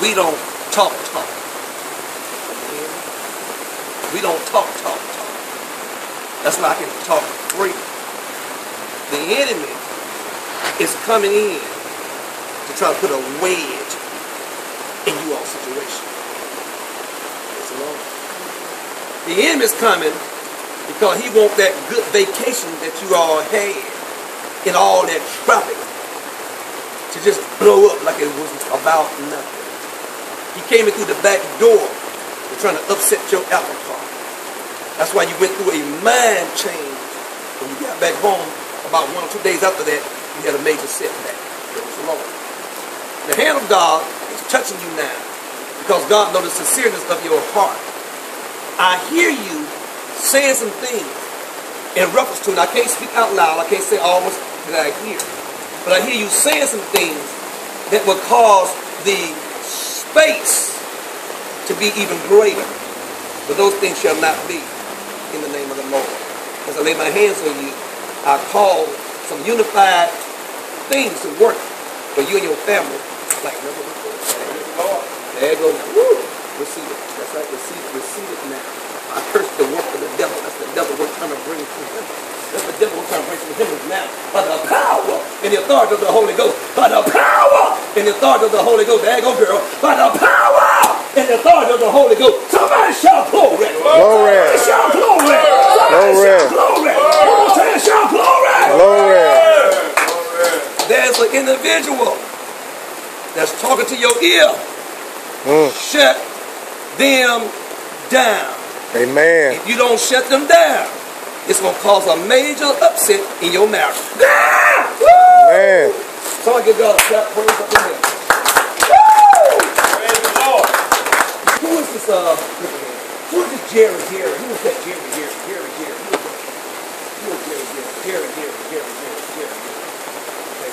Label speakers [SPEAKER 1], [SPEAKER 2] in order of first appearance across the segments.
[SPEAKER 1] we don't talk, talk. We don't talk, talk, talk. That's why I can talk free. The enemy is coming in to try to put a wedge in you all situation. The Lord. The coming because he want that good vacation that you all had in all that traffic to just blow up like it was about nothing. He came in through the back door and trying to upset your apple cart. That's why you went through a mind change when you got back home. About one or two days after that, you had a major setback. Praise the Lord. The hand of God is touching you now because God knows the sincereness of your heart. I hear you saying some things in reference to, and I can't speak out loud, I can't say all that I hear, but I hear you saying some things that will cause the to be even greater. But those things shall not be in the name of the Lord. As I lay my hands on you, I call some unified things to work for you and your family like never before. There you go! Receive it. That's right. Receive it. Receive it now. I curse the work of the devil. That's the devil we're trying to bring to him. That's the devil we're trying to bring to him now. By the power and the authority of the Holy Ghost. By the power and the authority of the Holy Ghost. There go, girl. By the power and the authority of the Holy Ghost. Somebody shout glory.
[SPEAKER 2] Glory.
[SPEAKER 1] Somebody shout glory. Somebody
[SPEAKER 2] Glory.
[SPEAKER 1] shout glory. Come on, say shout glory.
[SPEAKER 2] Glory.
[SPEAKER 1] There's an individual that's talking to your ear.
[SPEAKER 2] Mm.
[SPEAKER 1] Shut them down.
[SPEAKER 2] Amen.
[SPEAKER 1] If you don't shut them down, it's going to cause a major upset in your marriage. Woo!
[SPEAKER 2] Man.
[SPEAKER 1] Someone give God a clap praise up in here. Woo!
[SPEAKER 3] Praise the Lord.
[SPEAKER 1] Who is this, uh, look at him. who is this Jerry Jerry? Who is that Jerry Jerry? Jerry Jerry. Who is that? Who is Jerry Jerry? Jerry Jerry, Jerry Jerry, Jerry Jerry. Okay.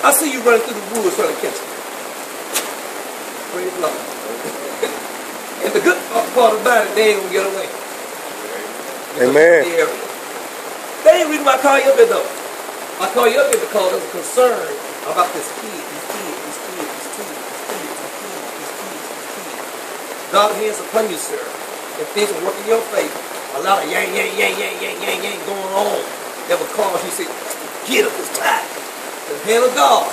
[SPEAKER 1] I see you running through the woods trying to catch me. Praise the Lord. and the good part about it, they ain't gonna get away.
[SPEAKER 2] Amen.
[SPEAKER 1] The area. Ain't the reason why I call you up here though. I call you up here because there's a concern about this kid, this kids, this kids, this kids, this kids, these kids, these kids, these kids. God's hands upon you, sir. If things will work in your favor, a lot of yang, yang, yang, yang, yang, yang, yang going on that will cause you to say, get up this time. The hand of God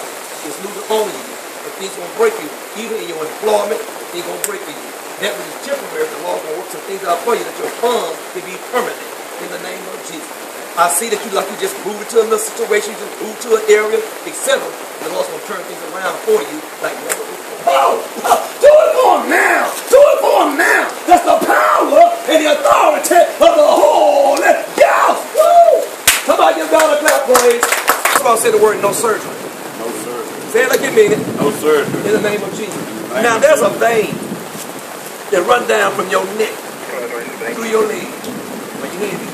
[SPEAKER 1] is moving on you. If things gonna break you, even in your employment, things gonna break you. That is temporary, the Lord gonna work some things out for you that your funds can be permanent in the name of Jesus. I see that you like you just move into another situation, you just move to an area, etc. The Lord's gonna turn things around for you like never before. Oh, do it for him now! Do it for him now! That's the power and the authority of the Holy Ghost! Woo! Somebody give God a clap, praise. Somebody say the word no surgery.
[SPEAKER 3] No surgery.
[SPEAKER 1] Say it like you mean it
[SPEAKER 3] No surgery.
[SPEAKER 1] in the name of Jesus. Now there's a vein that run down from your neck through your leg. When you hear me.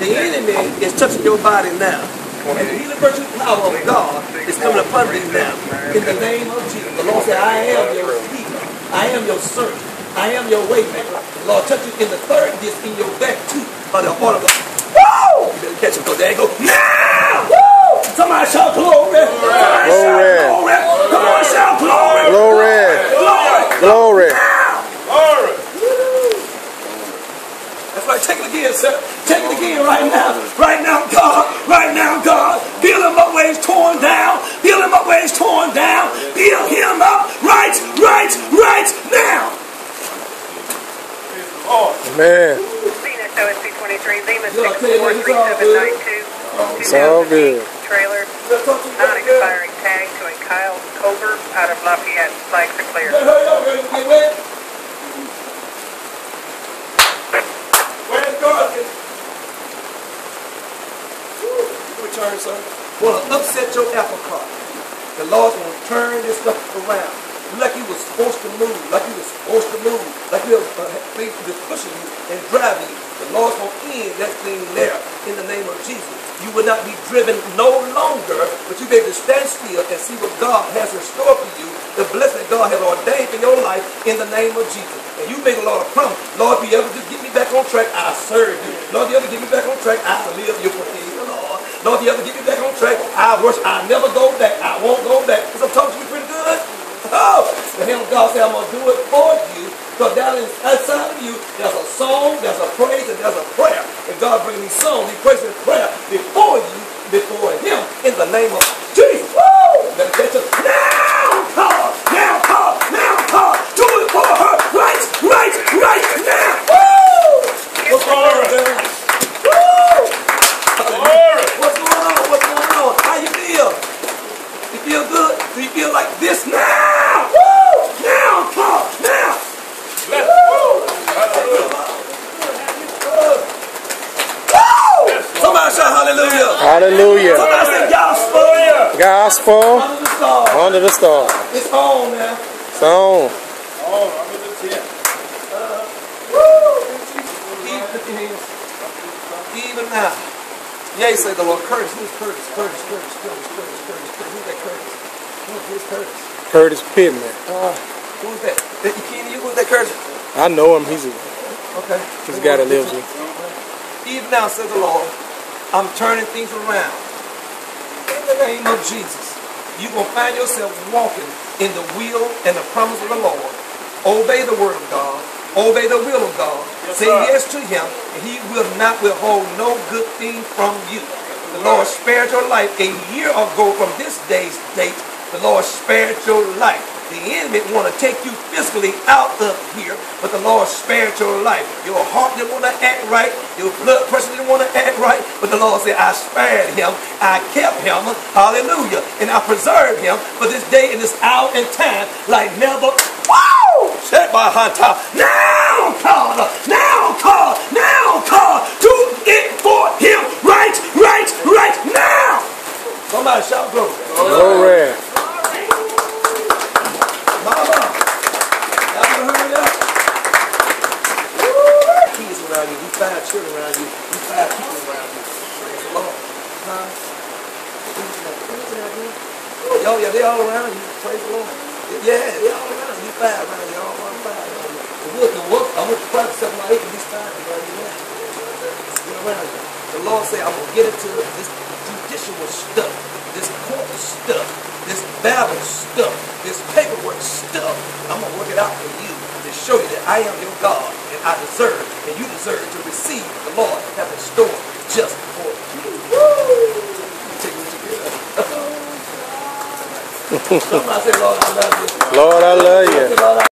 [SPEAKER 1] The enemy is touching your body now. And the healing virtue power of God is coming upon thee now. In the name of Jesus. The Lord said, I am your healer. I am your surgeon. I am your waymaker. The Lord touch you in the third disc in your back too. By the order of the Woo! You better catch him because there go. Now! Woo! Somebody shout glory. Somebody shout
[SPEAKER 2] Glory.
[SPEAKER 1] glory. Come on, shout glory.
[SPEAKER 2] Glory.
[SPEAKER 1] Glory.
[SPEAKER 2] Glory.
[SPEAKER 1] Now!
[SPEAKER 3] Glory.
[SPEAKER 1] That's right. Take it again, sir. Take it again right now. Right now, God. Right now, God. Build him up where he's torn down. Build him up where he's torn down. Build him up right, right, right now.
[SPEAKER 3] Praise the Lord.
[SPEAKER 2] Amen.
[SPEAKER 4] OSP 23, Lima
[SPEAKER 1] Look, tell it's all
[SPEAKER 4] 6433792.
[SPEAKER 2] It's all good.
[SPEAKER 4] Trailer, non-expiring tag to a Kyle Cover out of Lafayette. Flags are clear.
[SPEAKER 1] Hurry up, girl. You get wet. Where's Dorothy? Woo. Return, son. Want to upset your apple cart. The Lord's going to turn this stuff around. Like you was supposed to move, like you was supposed to move, like you was, uh, pushing you and driving you. The Lord's going to end that thing there in the name of Jesus. You will not be driven no longer, but you'll be able to stand still and see what God has in store for you, the blessing God has ordained for your life in the name of Jesus. And you make a lot of promise. Lord, you ever just get me back on track, I'll serve you. Lord, if you ever get me back on track, I'll live your Lord. You ever get me back on track, I'll worship. I'll never go back. I won't go back. Because I'm talking to you pretty good. Oh, and Him, God said, I'm going to do it for you. Because down inside of you, there's a song, there's a praise, and there's a prayer. And God bringing these songs, He prays and prayer before you, before Him, in the name of Jesus. Woo! Now, God! Now, God! Now, God! Do it for her right, right, right now! Woo! What's going on, man? Woo!
[SPEAKER 3] Glory.
[SPEAKER 1] What's going on? What's going on? How you feel? You feel good? Do you feel like this now? Woo! Now, God! Now!
[SPEAKER 3] Let's
[SPEAKER 1] Woo!
[SPEAKER 3] Hallelujah.
[SPEAKER 1] Woo! Somebody shout hallelujah. Somebody say gospel.
[SPEAKER 2] Gospel
[SPEAKER 1] Under the star.
[SPEAKER 2] under the star.
[SPEAKER 1] It's on now.
[SPEAKER 2] Song.
[SPEAKER 3] Oh, I'm in the tent.
[SPEAKER 1] Woo! Even, lift your hands. Even now. Yea, say the Lord. Curtis. Who's Curtis? Curtis, Curtis, Curtis, Curtis, Curtis, Curtis. Who's that Curtis? Who is Curtis?
[SPEAKER 2] Curtis Pittman.
[SPEAKER 1] Uh, who's that? That you you who's that Curtis?
[SPEAKER 2] I know him. He's a,
[SPEAKER 1] Okay.
[SPEAKER 2] he's a guy that lives here.
[SPEAKER 1] Even now, says the Lord, I'm turning things around. In the name of Jesus, you're going to find yourself walking in the will and the promise of the Lord. Obey the word of God. Obey the will of God.
[SPEAKER 3] Yes,
[SPEAKER 1] Say
[SPEAKER 3] sir.
[SPEAKER 1] yes to him, and he will not withhold no good thing from you. The Lord spared your life a year ago from this day's date. The Lord spared your life. The enemy want to take you physically out of here, but the Lord spared your life. Your heart didn't want to act right. Your blood pressure didn't want to act right, but the Lord said, I spared him. I kept him. Hallelujah. And I preserved him for this day and this hour and time like never. Woo! Set by Hunter. Now, God. Now, God. Now, God. Do it for him right, right, right now. Somebody shout glory.
[SPEAKER 2] Glory.
[SPEAKER 1] Mama, y'all ever heard that? Woo! Kids around you, you five children around you, you five people around you. Lord. Huh? Oh, yeah, they all around you. Praise the Lord. Yeah, they all around you. Five around you, all one five around you. The wood, the wood, I went to or eight of these five around you. Get around you. The Lord said, I'm gonna get into this judicial stuff, this court stuff, this Bible stuff, this paperwork stuff. I'm gonna work it out for you to show you that I am your God and I deserve and you deserve to receive what the Lord has in store just for you. Woo! Take what you get. Somebody say, Lord, I love you.
[SPEAKER 2] Lord, I love you.
[SPEAKER 1] Say, Lord, I